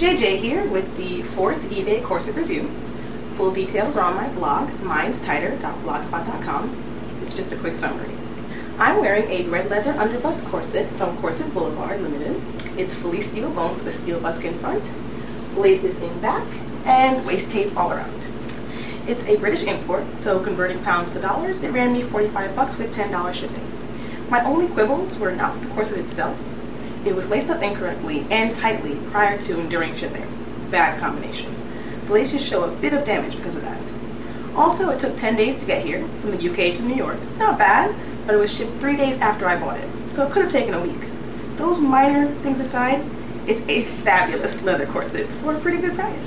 JJ here with the fourth eBay corset review. Full details are on my blog, minestighter.blogspot.com. It's just a quick summary. I'm wearing a red leather underbust corset from Corset Boulevard Limited. It's fully steel bone with a steel busk in front, laces in back, and waist tape all around. It's a British import, so converting pounds to dollars, it ran me 45 bucks with $10 shipping. My only quibbles were not with the corset itself, it was laced up incorrectly and tightly prior to and during shipping. Bad combination. The laces show a bit of damage because of that. Also, it took 10 days to get here, from the UK to New York. Not bad, but it was shipped three days after I bought it, so it could have taken a week. Those minor things aside, it's a fabulous leather corset for a pretty good price.